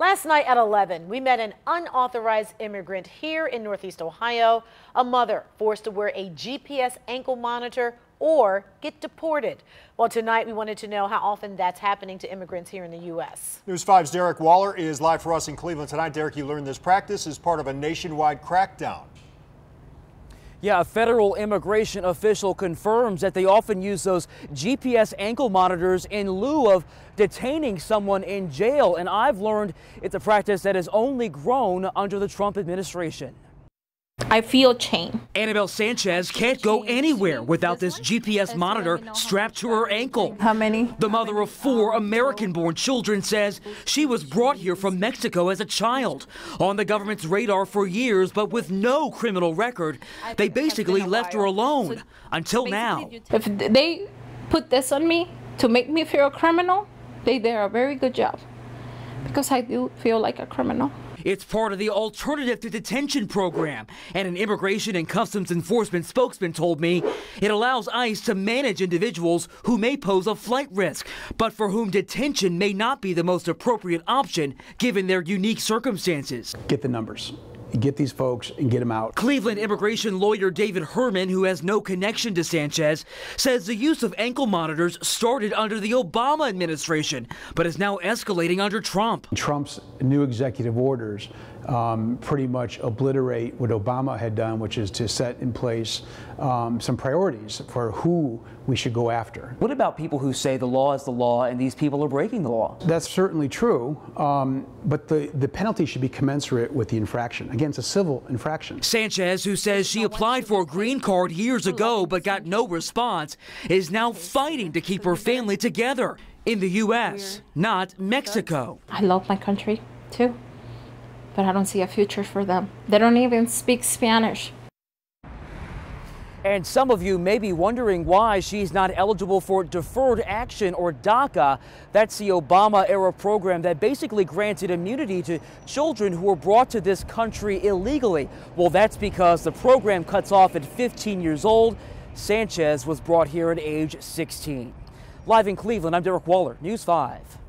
Last night at 11, we met an unauthorized immigrant here in Northeast Ohio, a mother forced to wear a GPS ankle monitor or get deported. Well, tonight we wanted to know how often that's happening to immigrants here in the U.S. News 5's Derick Waller is live for us in Cleveland tonight. Derick, you learned this practice is part of a nationwide crackdown. Yeah, a federal immigration official confirms that they often use those GPS ankle monitors in lieu of detaining someone in jail. And I've learned it's a practice that has only grown under the Trump administration. I feel chained. Annabelle Sanchez can't go anywhere without this GPS monitor strapped to her ankle. How many? The mother of four American born children says she was brought here from Mexico as a child. On the government's radar for years, but with no criminal record, they basically left her alone until now. If they put this on me to make me feel a criminal, they did a very good job because I do feel like a criminal. It's part of the Alternative to Detention program. And an Immigration and Customs Enforcement spokesman told me it allows ICE to manage individuals who may pose a flight risk, but for whom detention may not be the most appropriate option given their unique circumstances. Get the numbers get these folks and get them out. Cleveland immigration lawyer David Herman, who has no connection to Sanchez, says the use of ankle monitors started under the Obama administration, but is now escalating under Trump. Trump's new executive orders um, pretty much obliterate what Obama had done, which is to set in place um, some priorities for who we should go after. What about people who say the law is the law and these people are breaking the law? That's certainly true, um, but the, the penalty should be commensurate with the infraction. Again, it's a civil infraction. Sanchez, who says she applied for a green card years ago but got no response, is now fighting to keep her family together in the U.S., not Mexico. I love my country, too but I don't see a future for them. They don't even speak Spanish. And some of you may be wondering why she's not eligible for deferred action or DACA. That's the Obama era program that basically granted immunity to children who were brought to this country illegally. Well, that's because the program cuts off at 15 years old. Sanchez was brought here at age 16. Live in Cleveland, I'm Derick Waller, News 5.